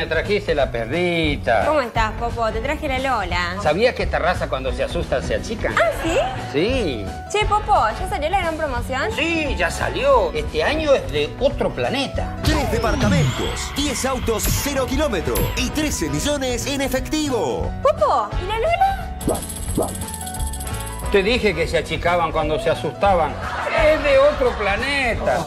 Me trajiste la perrita. ¿Cómo estás, Popo? Te traje la Lola. ¿Sabías que esta raza cuando se asusta se achica? ¿Ah, sí? Sí. Che, Popo, ¿ya salió la gran promoción? Sí, ya salió. Este año es de otro planeta. Tres departamentos, 10 autos, 0 kilómetros y 13 millones en efectivo. Popo, ¿y la Lola? Te dije que se achicaban cuando se asustaban. Es de otro planeta.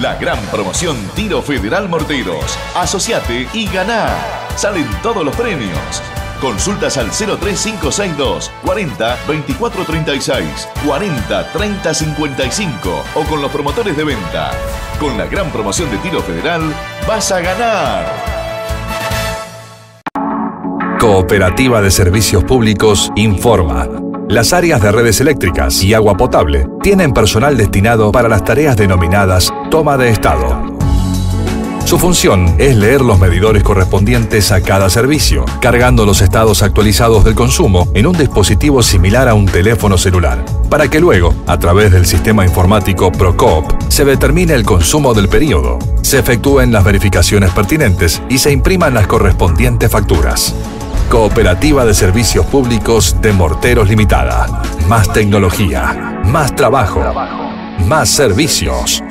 La gran promoción Tiro Federal Morteros. Asociate y ganá. Salen todos los premios. Consultas al 03562 40 24 36 40 30 55 o con los promotores de venta. Con la gran promoción de Tiro Federal vas a ganar. Cooperativa de Servicios Públicos informa. Las áreas de redes eléctricas y agua potable tienen personal destinado para las tareas denominadas toma de estado. Su función es leer los medidores correspondientes a cada servicio, cargando los estados actualizados del consumo en un dispositivo similar a un teléfono celular, para que luego, a través del sistema informático Procop, se determine el consumo del periodo, se efectúen las verificaciones pertinentes y se impriman las correspondientes facturas. Cooperativa de Servicios Públicos de Morteros Limitada. Más tecnología, más trabajo, más servicios.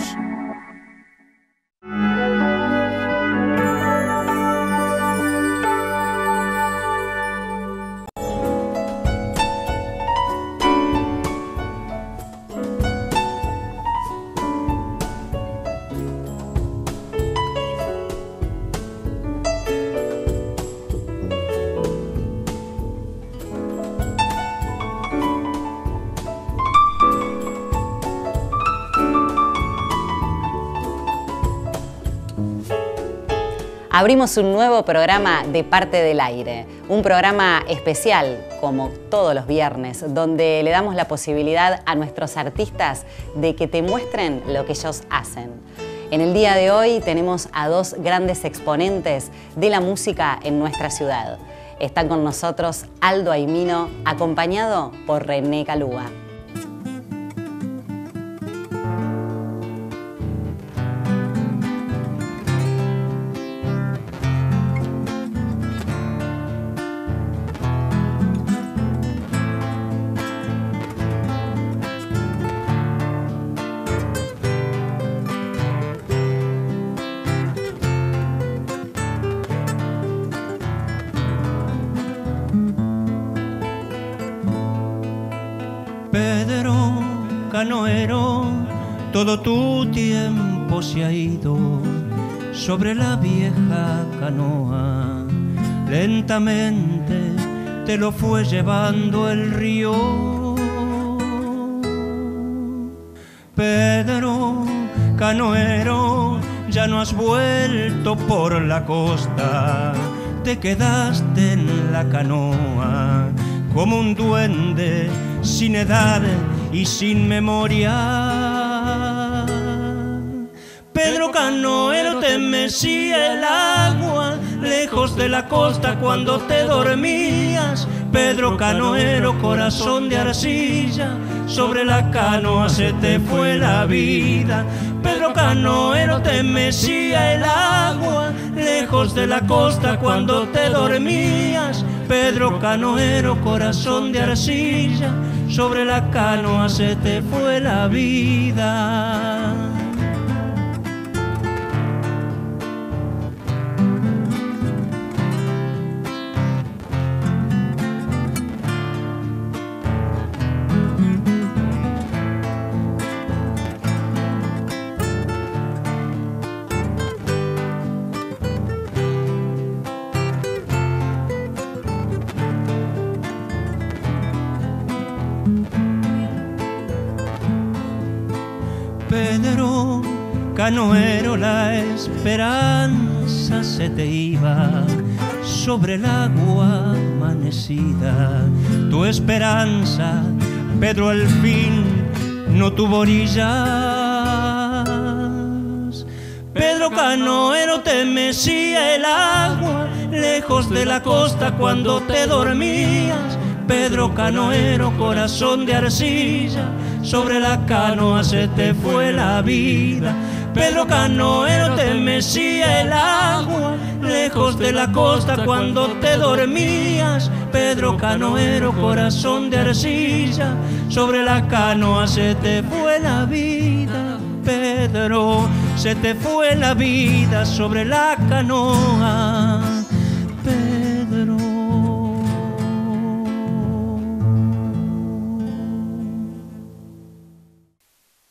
Abrimos un nuevo programa de Parte del Aire, un programa especial, como todos los viernes, donde le damos la posibilidad a nuestros artistas de que te muestren lo que ellos hacen. En el día de hoy tenemos a dos grandes exponentes de la música en nuestra ciudad. Están con nosotros Aldo Aimino, acompañado por René Calúa. Todo tu tiempo se ha ido sobre la vieja canoa. Lentamente te lo fue llevando el río. Pedro Canoero, ya no has vuelto por la costa, te quedaste en la canoa como un duende sin edad y sin memoria. Canoero te mecía el agua lejos de la costa cuando te dormías. Pedro Canoero, corazón de arcilla, sobre la canoa se te fue la vida. Pedro Canoero te mecía el agua lejos de la costa cuando te dormías. Pedro Canoero, corazón de arcilla, sobre la canoa se te fue la vida. Canoero, la esperanza se te iba sobre el agua amanecida. Tu esperanza, Pedro, al fin no tuvo orillas. Pedro Canoero te mecía el agua lejos de la costa cuando te dormías. Pedro Canoero, corazón de arcilla, sobre la canoa se te fue la vida. Pedro Canoero te mecía el agua, lejos de la costa cuando te dormías. Pedro Canoero, corazón de arcilla, sobre la canoa se te fue la vida. Pedro, se te fue la vida sobre la canoa.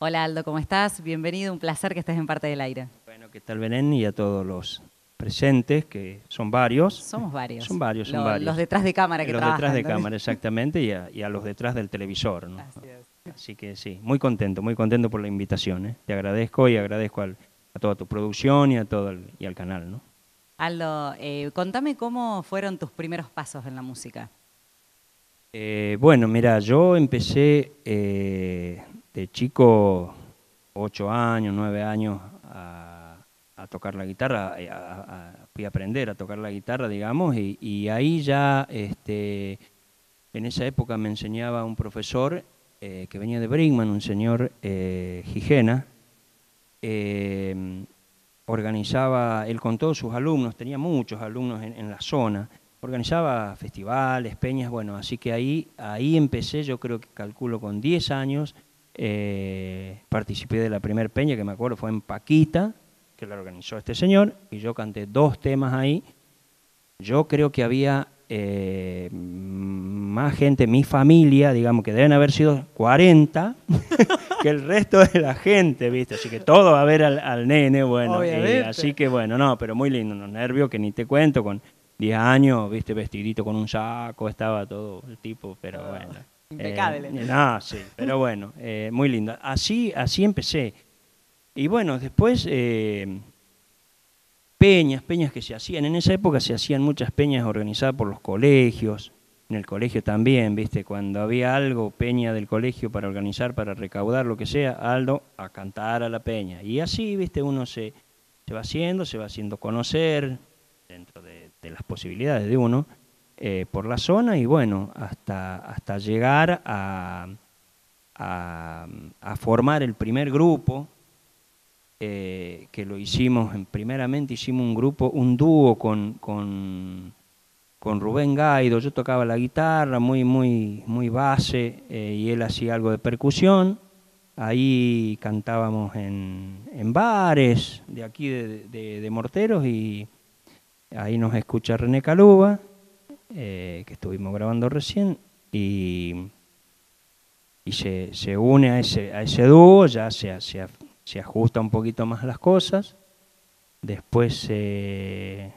Hola Aldo, ¿cómo estás? Bienvenido, un placer que estés en parte del aire. Bueno, ¿qué tal Belén? Y a todos los presentes, que son varios. Somos varios. Son varios, son Lo- varios. Los detrás de cámara que los trabajan. detrás de ¿no? cámara, exactamente, y a, y a los detrás del televisor. ¿no? Así es. Así que sí, muy contento, muy contento por la invitación. ¿eh? Te agradezco y agradezco al- a toda tu producción y a todo el, y al canal. ¿no? Aldo, eh, contame cómo fueron tus primeros pasos en la música. Eh, bueno, mira, yo empecé de chico, ocho años, nueve años, a, tocar la guitarra, fui a aprender a tocar la guitarra, digamos, y, ahí ya, este, en esa época me enseñaba un profesor eh, que venía de Brinkman, un señor eh, eh, organizaba, él con todos sus alumnos, tenía muchos alumnos en, en la zona, organizaba festivales, peñas, bueno, así que ahí, ahí empecé, yo creo que calculo con 10 años, eh, participé de la primer peña, que me acuerdo fue en Paquita, que la organizó este señor, y yo canté dos temas ahí. Yo creo que había eh, más gente, mi familia, digamos que deben haber sido 40, que el resto de la gente, ¿viste? Así que todo va a ver al, al nene, bueno. eh, así que bueno, no, pero muy lindo, unos nervios que ni te cuento, con 10 años, ¿viste? Vestidito con un saco, estaba todo el tipo, pero bueno. Impecable. Eh, no, sí, pero bueno, eh, muy lindo. Así, así empecé. Y bueno, después eh, peñas, peñas que se hacían. En esa época se hacían muchas peñas organizadas por los colegios, en el colegio también, ¿viste? Cuando había algo, peña del colegio para organizar, para recaudar, lo que sea, Aldo a cantar a la peña. Y así, ¿viste? Uno se, se va haciendo, se va haciendo conocer dentro de, de las posibilidades de uno eh, por la zona y bueno, hasta, hasta llegar a, a, formar el primer grupo, eh, que lo hicimos, en- primeramente hicimos un grupo, un dúo con, con, con Rubén Gaido, yo tocaba la guitarra, muy, muy, muy base, eh, y él hacía algo de percusión, ahí cantábamos en, en bares de aquí de, de- de Morteros y ahí nos escucha René Caluba, eh, que estuvimos grabando recién, y, y se, se une a ese, a ese dúo, ya se, se, se ajusta un poquito más las cosas. Después se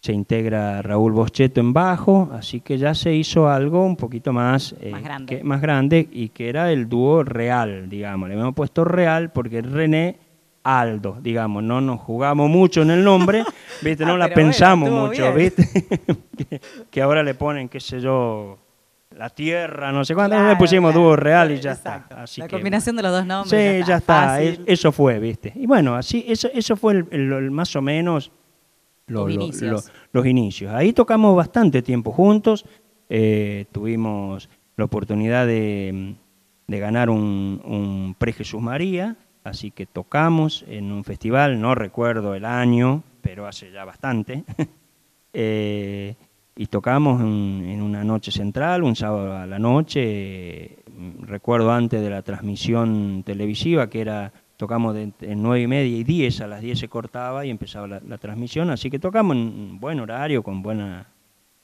se integra Raúl Boscheto en bajo, así que ya se hizo algo un poquito más, eh, Más grande. que- más grande y que era el dúo real, digamos. Le hemos puesto real porque René Aldo, digamos, no nos jugamos mucho en el nombre, ¿viste? No Ah, la pero bueno, pensamos mucho, bien. ¿viste? que, que ahora le ponen, qué sé yo, la tierra, no sé cuánto, le Claro, pusimos claro. dúo real y ya Exacto. está. Así la que, combinación de los dos nombres. Sí, ya está, es- eso fue, ¿viste? Y bueno, así, eso, eso fue el, el- el más o menos lo- Los lo- inicios. los inicios. Ahí tocamos bastante tiempo juntos, eh, tuvimos la oportunidad de, de ganar un, un Pre Jesús María, así que tocamos en un festival, no recuerdo el año, pero hace ya bastante. Eh, y tocamos en, en una noche central, un sábado a la noche, eh, recuerdo antes de la transmisión televisiva, que era, tocamos de, en nueve y media y 10, a las 10 se cortaba y empezaba la, transmisión, así que tocamos en buen horario, con buena,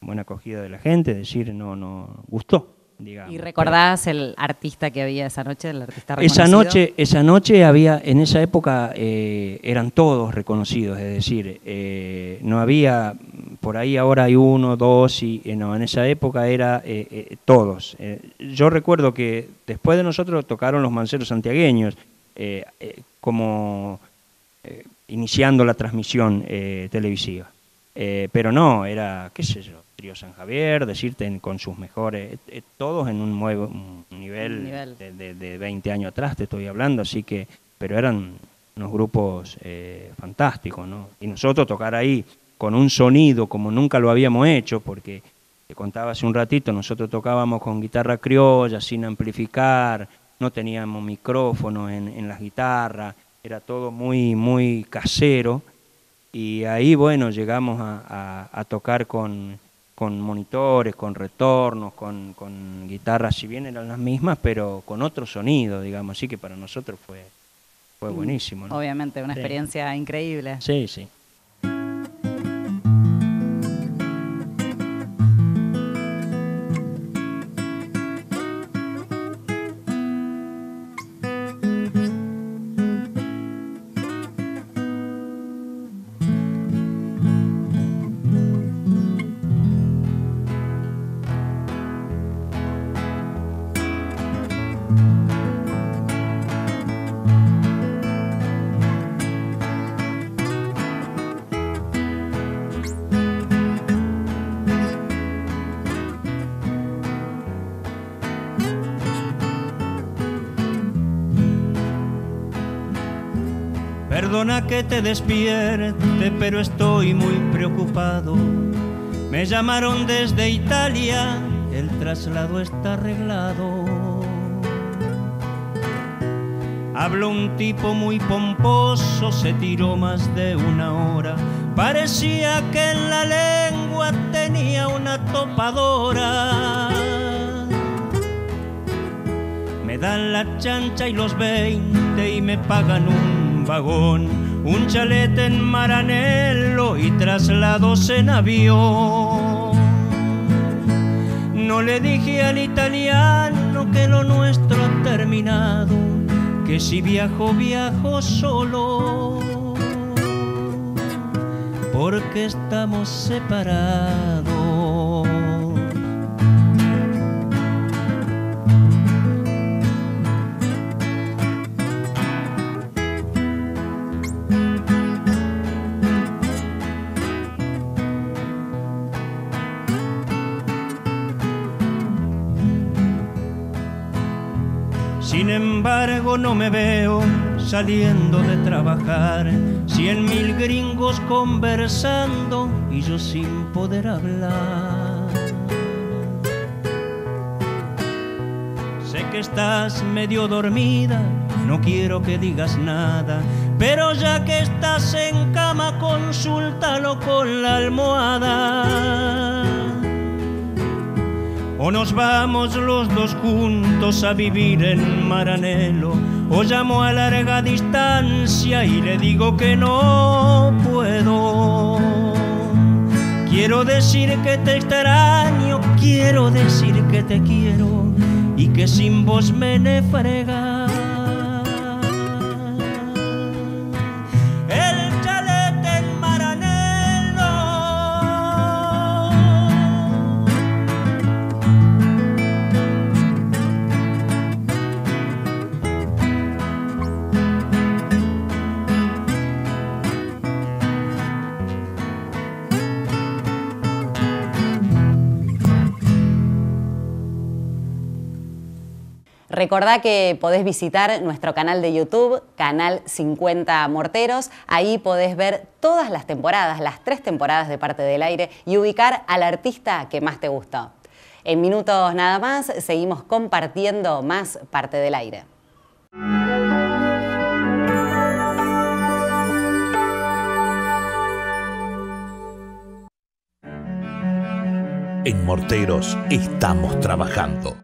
buena acogida de la gente, es decir, no, no, gustó, digamos. ¿Y recordás el artista que había esa noche, el artista Esa reconocido? noche, esa noche había, en esa época eh, eran todos reconocidos, es decir, eh, no había, por ahí ahora hay uno, dos, y eh, no, en esa época era todos. Yo recuerdo que después de nosotros tocaron los manceros santiagueños, como iniciando la transmisión televisiva. Pero no, era, qué sé yo, Trío San Javier, decirte con sus mejores, eh, todos en un, nuevo, un nivel. De, de- de 20 años atrás, te estoy hablando, así que, pero eran unos grupos eh, fantásticos, ¿no? Y nosotros tocar ahí con un sonido como nunca lo habíamos hecho, porque te contaba hace un ratito, nosotros tocábamos con guitarra criolla, sin amplificar, no teníamos micrófono en, en las guitarras, era todo muy, muy casero. Y ahí, bueno, llegamos a, a- a tocar con, con monitores, con retornos, con, con guitarras, si bien eran las mismas, pero con otro sonido, digamos. Así que para nosotros fue, fue buenísimo. ¿no? Obviamente, una Sí. experiencia increíble. Sí, sí. Despierte, pero estoy muy preocupado. Me llamaron desde Italia, el traslado está arreglado. Habló un tipo muy pomposo, se tiró más de una hora. Parecía que en la lengua tenía una topadora. Me dan la chancha y los 20 y me pagan un vagón, un chalet en Maranello y traslados en avión. No le dije al italiano que lo nuestro ha terminado, que si viajo, viajo solo, porque estamos separados. No me veo saliendo de trabajar, cien mil gringos conversando y yo sin poder hablar. Sé que estás medio dormida, no quiero que digas nada, pero ya que estás en cama, consúltalo con la almohada. O nos vamos los dos juntos a vivir en Maranelo, o llamo a larga distancia y le digo que no puedo. Quiero decir que te extraño, quiero decir que te quiero y que sin vos me ne Recordá que podés visitar nuestro canal de YouTube, Canal 50 Morteros. Ahí podés ver todas las temporadas, las tres temporadas de Parte del Aire y ubicar al artista que más te gustó. En minutos nada más, seguimos compartiendo más Parte del Aire. En Morteros estamos trabajando.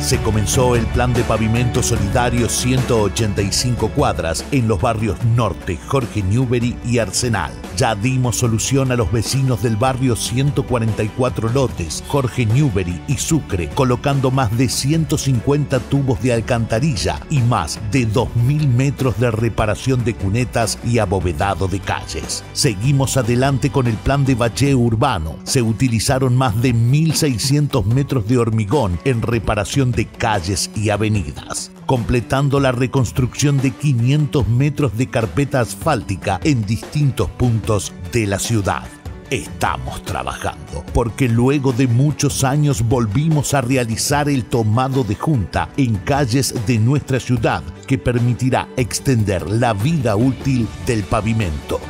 Se comenzó el plan de pavimento solidario 185 cuadras en los barrios Norte, Jorge Newbery y Arsenal. Ya dimos solución a los vecinos del barrio 144 lotes, Jorge Newbery y Sucre, colocando más de 150 tubos de alcantarilla y más de 2.000 metros de reparación de cunetas y abovedado de calles. Seguimos adelante con el plan de bacheo urbano. Se utilizaron más de 1.600 metros de hormigón en reparación de calles y avenidas, completando la reconstrucción de 500 metros de carpeta asfáltica en distintos puntos de la ciudad. Estamos trabajando porque luego de muchos años volvimos a realizar el tomado de junta en calles de nuestra ciudad que permitirá extender la vida útil del pavimento.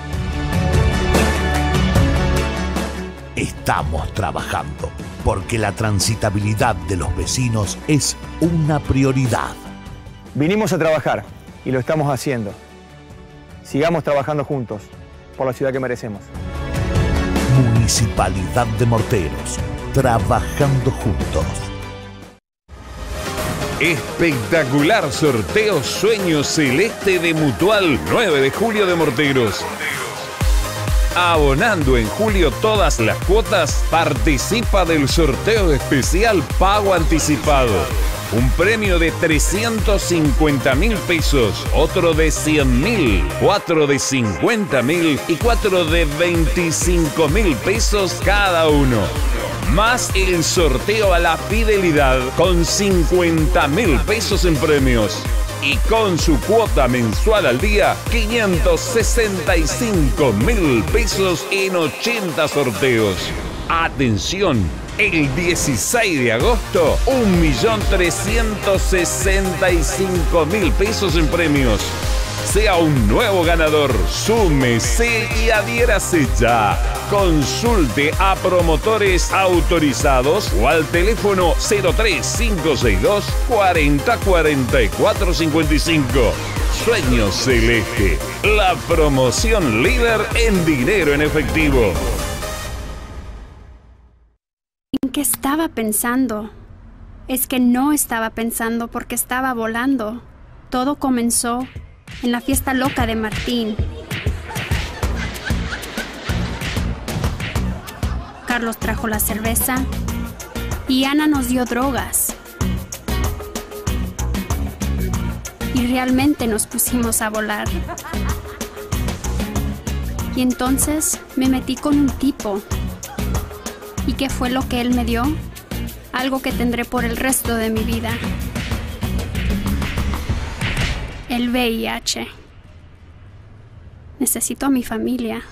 Estamos trabajando porque la transitabilidad de los vecinos es una prioridad. Vinimos a trabajar. y lo estamos haciendo. Sigamos trabajando juntos por la ciudad que merecemos. Municipalidad de Morteros, trabajando juntos. Espectacular sorteo Sueño Celeste de Mutual 9 de julio de Morteros. Abonando en julio todas las cuotas, participa del sorteo especial Pago Anticipado. Un premio de 350 mil pesos, otro de 100 mil, cuatro de 50 mil y cuatro de 25 mil pesos cada uno. Más el sorteo a la fidelidad con 50 mil pesos en premios. Y con su cuota mensual al día, 565 mil pesos en 80 sorteos. Atención, el 16 de agosto, 1.365.000 pesos en premios. Sea un nuevo ganador, súmese y adhiérase ya. Consulte a promotores autorizados o al teléfono 03562 40 44 55. Sueño Celeste, la promoción líder en dinero en efectivo. ¿En qué estaba pensando? Es que no estaba pensando porque estaba volando. Todo comenzó en la fiesta loca de Martín. Carlos trajo la cerveza y Ana nos dio drogas. Y realmente nos pusimos a volar. Y entonces me metí con un tipo. ¿Y qué fue lo que él me dio? Algo que tendré por el resto de mi vida. El VIH. Necesito a mi familia.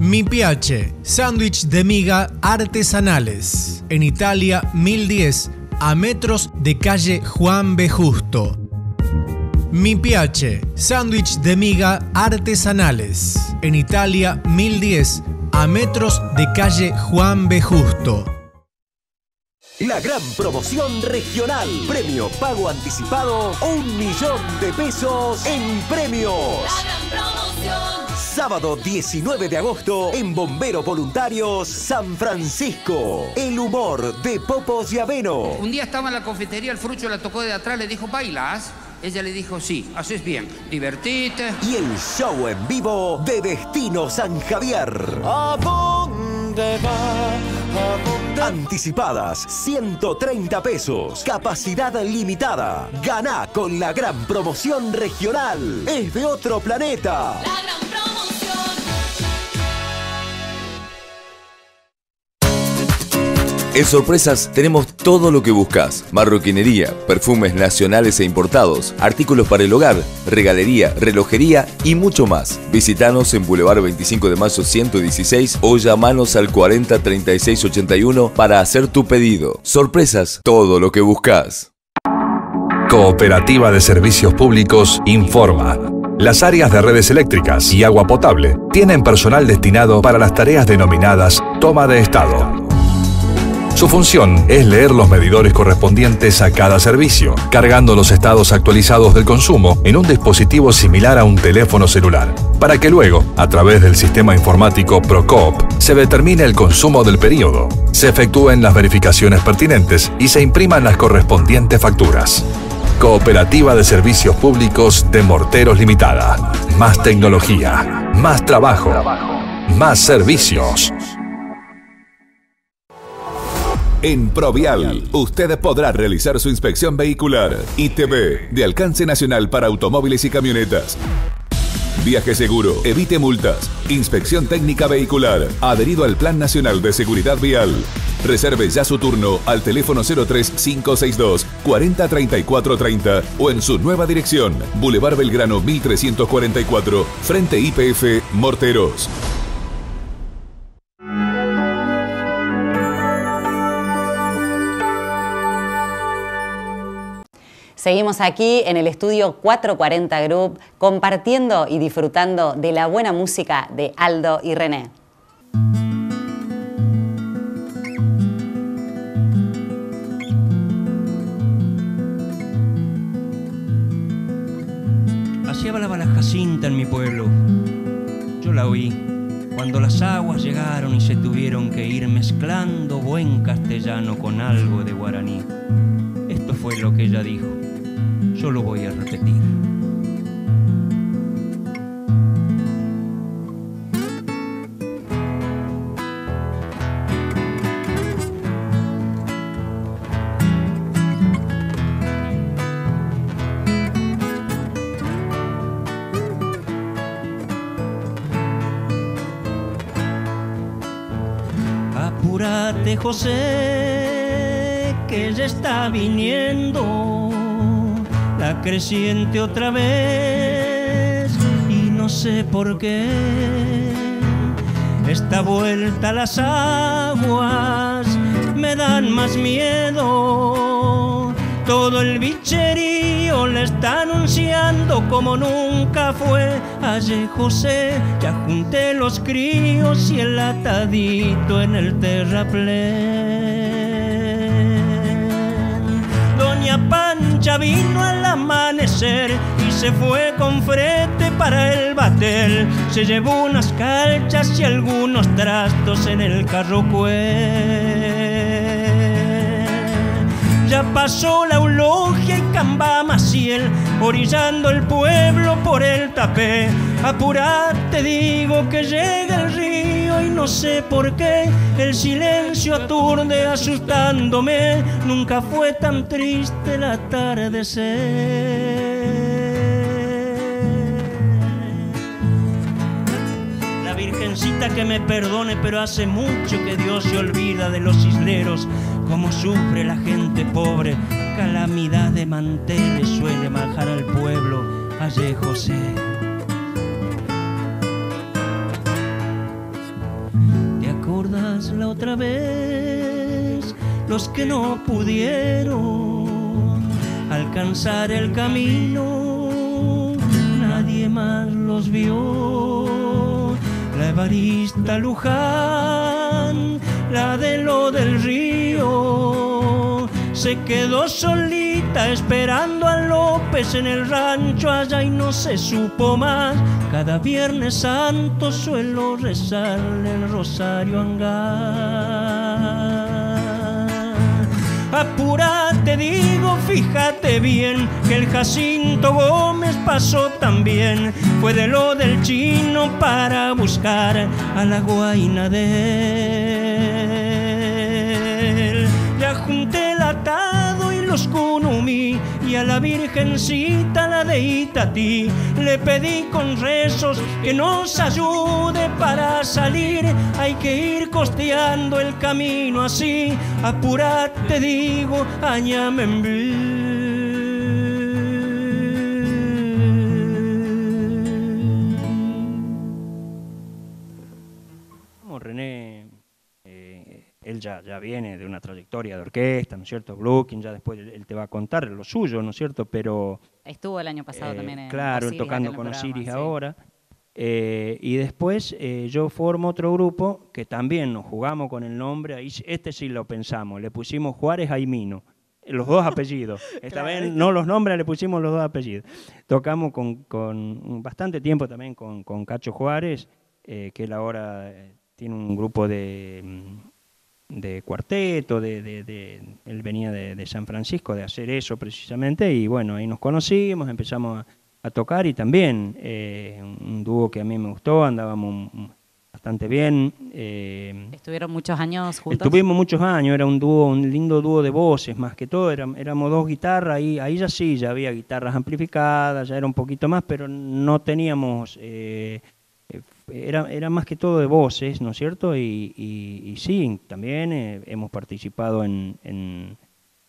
Mi PH, sándwich de miga artesanales. En Italia 1010, a metros de calle Juan B. Justo. Mi PH, sándwich de miga artesanales. En Italia 1010, a metros de calle Juan B. Justo. La gran promoción regional. Premio pago anticipado, un millón de pesos en premios. Sábado 19 de agosto en Bomberos Voluntarios San Francisco. El humor de Popos y Aveno. Un día estaba en la confitería, el frucho la tocó de atrás, le dijo, ¿bailas? Ella le dijo, sí, haces bien, divertite. Y el show en vivo de Destino San Javier. ¿A dónde va? Anticipadas 130 pesos. Capacidad limitada. Gana con la gran promoción regional. Es de otro planeta. En Sorpresas tenemos todo lo que buscas. Marroquinería, perfumes nacionales e importados, artículos para el hogar, regalería, relojería y mucho más. Visítanos en Boulevard 25 de Mayo 116 o llamanos al 40 36 81 para hacer tu pedido. Sorpresas, todo lo que buscas. Cooperativa de Servicios Públicos informa. Las áreas de redes eléctricas y agua potable tienen personal destinado para las tareas denominadas toma de estado. Su función es leer los medidores correspondientes a cada servicio, cargando los estados actualizados del consumo en un dispositivo similar a un teléfono celular, para que luego, a través del sistema informático Procop, se determine el consumo del periodo, se efectúen las verificaciones pertinentes y se impriman las correspondientes facturas. Cooperativa de Servicios Públicos de Morteros Limitada. Más tecnología, más trabajo, más servicios. En Provial, usted podrá realizar su inspección vehicular. ITV, de alcance nacional para automóviles y camionetas. Viaje seguro, evite multas. Inspección técnica vehicular, adherido al Plan Nacional de Seguridad Vial. Reserve ya su turno al teléfono 03562 403430 o en su nueva dirección, Boulevard Belgrano 1344, frente IPF Morteros. Seguimos aquí en el estudio 440 Group compartiendo y disfrutando de la buena música de Aldo y René. Así hablaba la Jacinta en mi pueblo. Yo la oí cuando las aguas llegaron y se tuvieron que ir mezclando buen castellano con algo de guaraní. Esto fue lo que ella dijo. Yo lo voy a repetir. Apúrate, José, que ya está viniendo creciente otra vez y no sé por qué esta vuelta las aguas me dan más miedo. Todo el bicherío le está anunciando como nunca fue. Ayer José, ya junté los críos y el atadito en el terraplén. Pancha vino al amanecer y se fue con frete para el batel. Se llevó unas calchas y algunos trastos en el carro ya pasó la eulogia y Camba Maciel, orillando el pueblo por el tapé. Apurate, digo que llega el río y no sé por qué el silencio aturde asustándome. Nunca fue tan triste el atardecer. La Virgencita que me perdone, pero hace mucho que Dios se olvida de los isleros cómo sufre la gente pobre, calamidad de manteles suele bajar al pueblo, allí José. Acuerdas la otra vez? Los que no pudieron alcanzar el camino, nadie más los vio. La Evarista Luján, la de lo del río. Se quedó solita esperando a López en el rancho allá y no se supo más. Cada viernes santo suelo rezarle el rosario angar. Apúrate, digo, fíjate bien que el Jacinto Gómez pasó también. Fue de lo del chino para buscar a la guaina y a la virgencita, la de Itatí, le pedí con rezos que nos ayude para salir. Hay que ir costeando el camino así. Apúrate, digo, Como él ya, ya viene de una trayectoria de orquesta, ¿no es cierto? Blooking, ya después él, te va a contar lo suyo, ¿no es cierto? Pero Estuvo el año pasado eh, también en Claro, Osiris, tocando con Osiris sí. ahora. Eh, y después eh, yo formo otro grupo que también nos jugamos con el nombre, ahí este sí lo pensamos, le pusimos Juárez Aimino, los dos apellidos. Esta vez no los nombres, le pusimos los dos apellidos. Tocamos con, con bastante tiempo también con, con Cacho Juárez, eh, que él ahora eh, tiene un grupo de, mm, de cuarteto, de, de- de- él venía de, de San Francisco de hacer eso precisamente, y bueno, ahí nos conocimos, empezamos a, a tocar y también eh, un dúo que a mí me gustó, andábamos bastante bien. eh, Estuvieron muchos años juntos. Estuvimos muchos años, era un dúo, un lindo dúo de voces, más que todo, éram- éramos dos guitarras, ahí, ahí ya sí, ya había guitarras amplificadas, ya era un poquito más, pero no teníamos, eh, era, era más que todo de voces, ¿no es cierto? Y, sí, también eh, hemos participado en,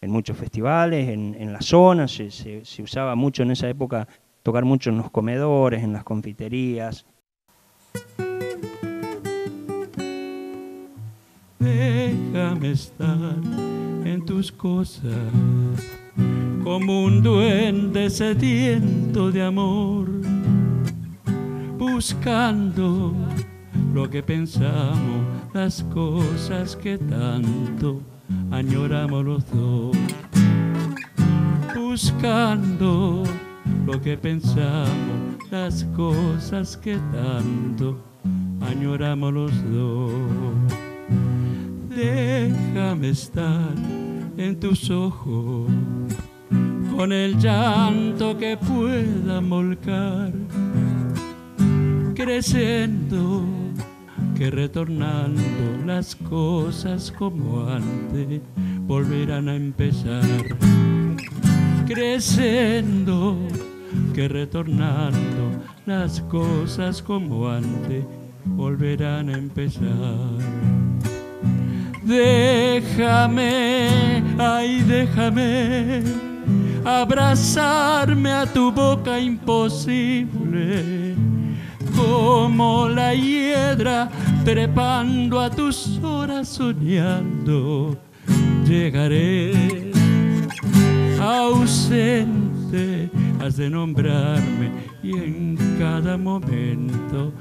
muchos festivales, en, en la zona, se- se usaba mucho en esa época tocar mucho en los comedores, en las confiterías. Déjame estar en tus cosas como un duende sediento de amor, buscando lo que pensamos, las cosas que tanto añoramos los dos, buscando lo que pensamos, las cosas que tanto añoramos los dos. Déjame estar en tus ojos con el llanto que pueda molcar, creciendo, que retornando las cosas como antes volverán a empezar, creciendo, que retornando las cosas como antes volverán a empezar. Déjame, ay, déjame abrazarme a tu boca imposible, como la hiedra trepando a tus horas soñando. Llegaré ausente, has de nombrarme y en cada momento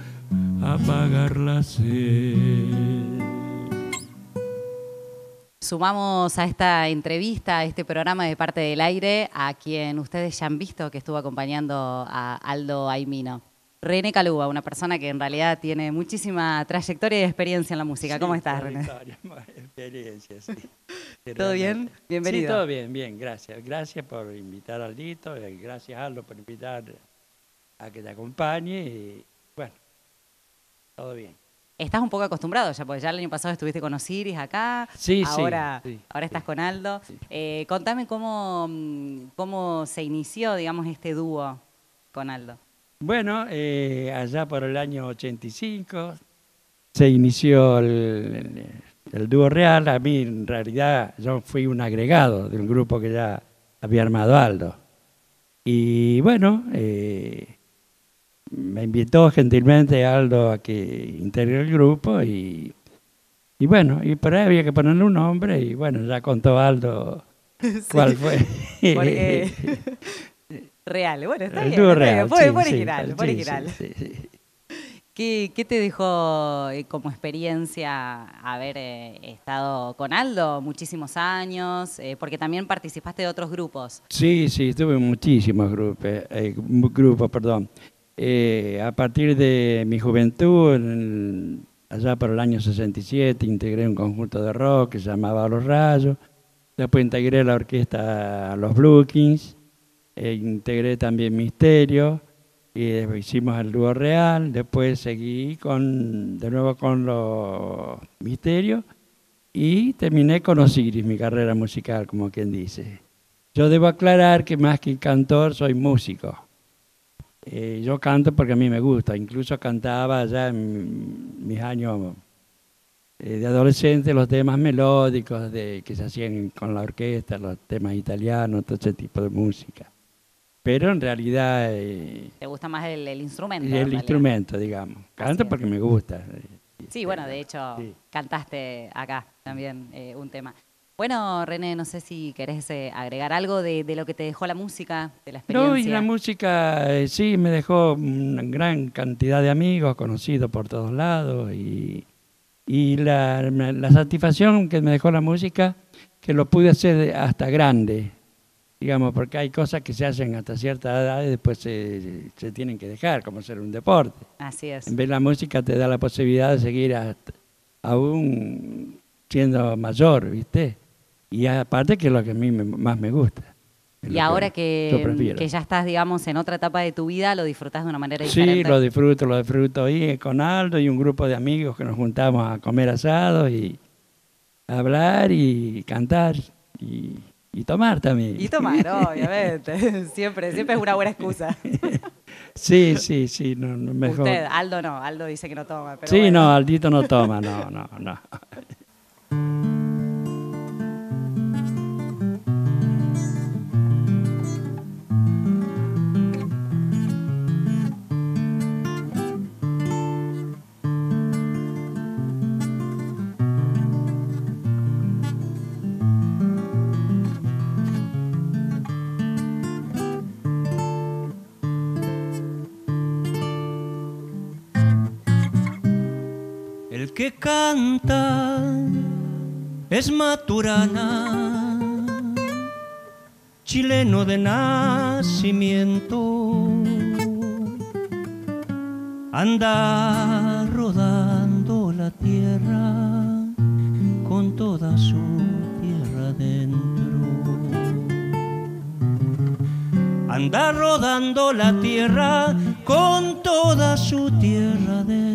apagar la sed. Sumamos a esta entrevista, a este programa de parte del aire, a quien ustedes ya han visto que estuvo acompañando a Aldo Aimino. René Caluba, una persona que en realidad tiene muchísima trayectoria y experiencia en la música. ¿Cómo estás, René? Experiencia, sí. ¿Todo bien? Bienvenido. Sí, todo bien, bien, gracias. Gracias por invitar a Aldito, y gracias Aldo por invitar a que te acompañe y bueno, todo bien. Estás un poco acostumbrado ya, porque ya el año pasado estuviste con Osiris acá, Sí, sí, ahora, sí, ahora estás con Aldo. Eh, contame cómo, mm, cómo se inició, digamos, este dúo con Aldo. Bueno, eh, allá por el año 85 se inició el, el- el dúo real. A mí, en realidad, yo fui un agregado de un grupo que ya había armado Aldo. Y bueno, eh, me invitó gentilmente Aldo a que integre el grupo y, y bueno, y por ahí había que ponerle un nombre y bueno, ya contó Aldo cuál fue. Real, bueno, está El bien. real, fue- sí, fue sí, original, fue sí, original. sí, sí, sí. ¿Qué, qué te dejó eh, como experiencia haber eh, estado con Aldo muchísimos años? Eh, porque también participaste de otros grupos. Sí, sí, tuve muchísimos grupos, eh, grupos, perdón. A partir de mi juventud, en- allá por el año 67, integré un conjunto de rock que se llamaba Los Rayos. Después integré la orquesta Los Blue Kings. Eh, integré también Misterio. Y hicimos el dúo real. Después seguí con, de nuevo con los Misterios. Y terminé con Osiris, mi carrera musical, como quien dice. Yo debo aclarar que más que cantor soy músico. Eh, yo canto porque a mí me gusta, incluso cantaba ya en mis años eh, de adolescente los temas melódicos de, que se hacían con la orquesta, los temas italianos, todo ese tipo de música. Pero en realidad eh, ¿Te gusta más el, el instrumento? en el realidad? instrumento, digamos. Canto porque me gusta. Sí, bueno, de hecho, cantaste acá también eh, un tema. Bueno, René, no sé si querés eh, agregar algo de, de lo que te dejó la música, de la experiencia. No, y la música eh, sí me dejó una gran cantidad de amigos conocidos por todos lados y, y la, la satisfacción que me dejó la música que lo pude hacer hasta grande, digamos, porque hay cosas que se hacen hasta cierta edad y después se, se tienen que dejar, como ser un deporte. Así es. En vez de la música te da la posibilidad de seguir hasta- aún siendo mayor, ¿viste? Y aparte que es lo que a mí me- más me gusta. Y ahora que, que ya estás, digamos, en otra etapa de tu vida, lo disfrutás de una manera Sí, diferente. lo disfruto, lo disfruto ahí con Aldo y un grupo de amigos que nos juntamos a comer asado y a hablar y cantar y, y tomar también. Y tomar, obviamente. siempre, siempre es una buena excusa. Sí, sí, sí, no, no, mejor. Usted, Aldo no, Aldo dice que no toma. Pero sí, bueno. no, Aldito no toma, no, no, no. Es Maturana, chileno de nacimiento, anda rodando la tierra con toda su tierra dentro. Anda rodando la tierra con toda su tierra dentro.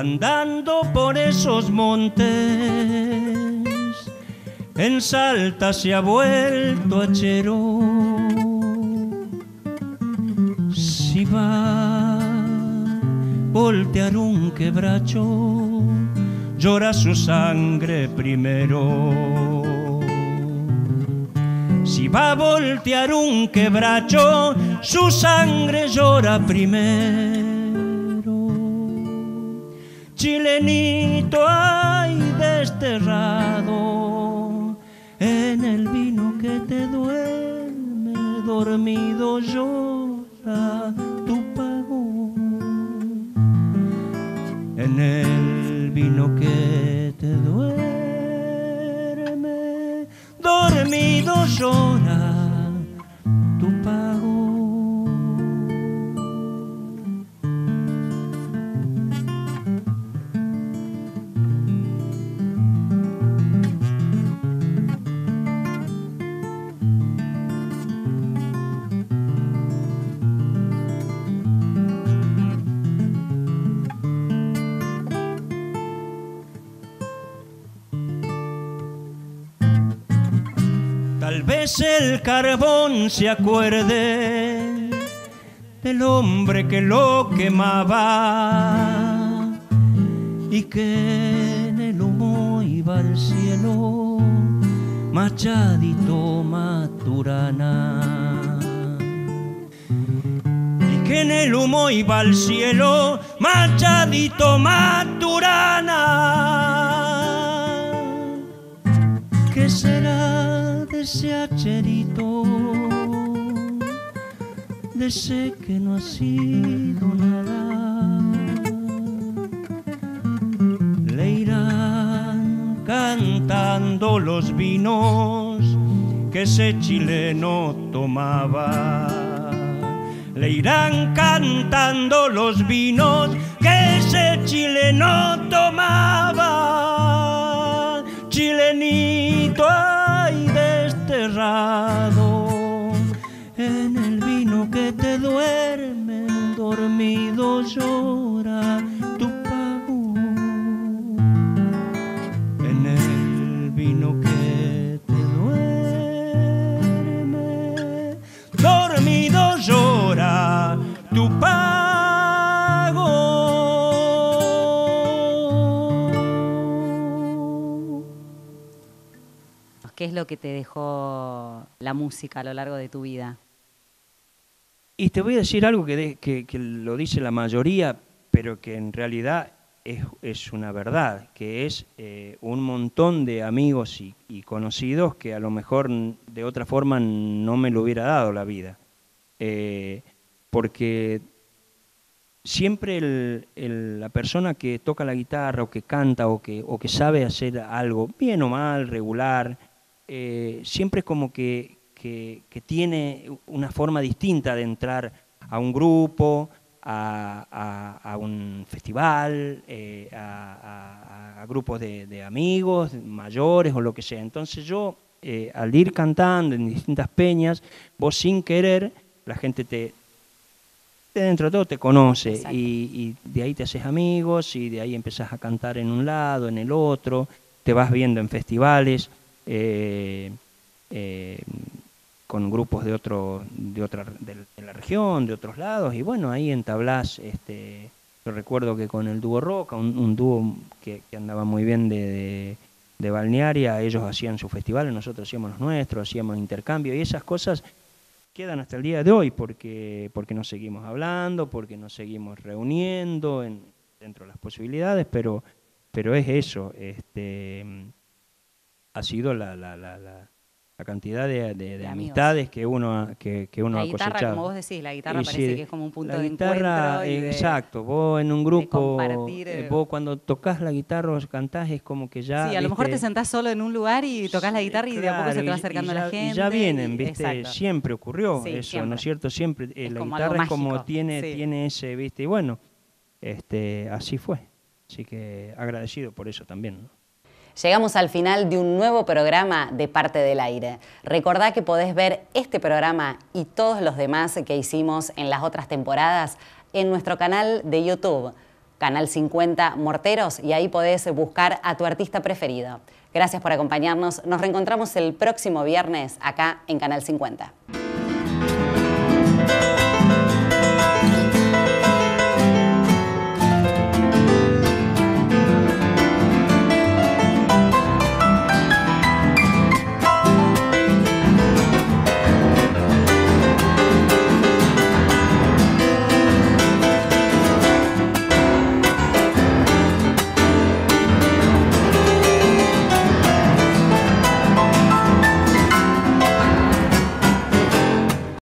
Andando por esos montes, en Salta se ha vuelto hachero. Si va a voltear un quebracho, llora su sangre primero. Si va a voltear un quebracho, su sangre llora primero. Chilenito hay desterrado en el vino que te duerme, dormido llora tu pago. En el vino que te duerme, dormido llora vez el carbón se acuerde del hombre que lo quemaba y que en el humo iba al cielo machadito maturana. Y que en el humo iba al cielo machadito maturana. ¿Qué será ese hacherito? De que no ha sido nada. Le irán cantando los vinos que ese chileno tomaba. Le irán cantando los vinos que ese chileno tomaba. Dormido llora tu pago. En el vino que te duerme, dormido llora tu pago. ¿Qué es lo que te dejó la música a lo largo de tu vida? Y te voy a decir algo que, que- lo dice la mayoría, pero que en realidad es, es una verdad, que es eh, un montón de amigos y, conocidos que a lo mejor de otra forma no me lo hubiera dado la vida. Eh, porque siempre la persona que toca la guitarra o que canta o que, o que sabe hacer algo, bien o mal, regular, eh, siempre es como que, que- que tiene una forma distinta de entrar a un grupo, a, a- a un festival, eh, a, grupos de, de amigos mayores o lo que sea. Entonces yo, eh, al ir cantando en distintas peñas, vos sin querer, la gente te, de dentro de todo te conoce y, y de ahí te haces amigos y de ahí empezás a cantar en un lado, en el otro, te vas viendo en festivales eh, con grupos de otro de otra de, de la región, de otros lados y bueno ahí entablás este yo recuerdo que con el dúo Roca, un, dúo que, que andaba muy bien de, de, de Balnearia, ellos hacían sus festivales, nosotros hacíamos los nuestros, hacíamos intercambio y esas cosas quedan hasta el día de hoy porque, porque nos seguimos hablando, porque nos seguimos reuniendo en, dentro de las posibilidades, pero, pero es eso, este, ha sido la, la, la, la, la cantidad de, de- de amistades que uno, ha- que, que uno La ha guitarra, cosechado. como vos decís, la guitarra Y parece sí, que es como un punto la de guitarra, encuentro. y de- exacto. Vos en un grupo, eh, eh, vos cuando tocas la guitarra o cantás es como que ya. sí, a lo mejor te sentás solo en un lugar y tocas la guitarra y de a poco se te va acercando y ya, la y gente. ya vienen, ¿viste? exacto. Siempre ocurrió Sí, eso, ¿no es cierto? Siempre eh, Es la guitarra es como tiene, sí. tiene ese, ¿viste? Y bueno, este, así fue. Así que agradecido por eso también, ¿no? Llegamos al final de un nuevo programa de Parte del Aire. Recordá que podés ver este programa y todos los demás que hicimos en las otras temporadas en nuestro canal de YouTube, Canal 50 Morteros, y ahí podés buscar a tu artista preferido. Gracias por acompañarnos. Nos reencontramos el próximo viernes acá en Canal 50.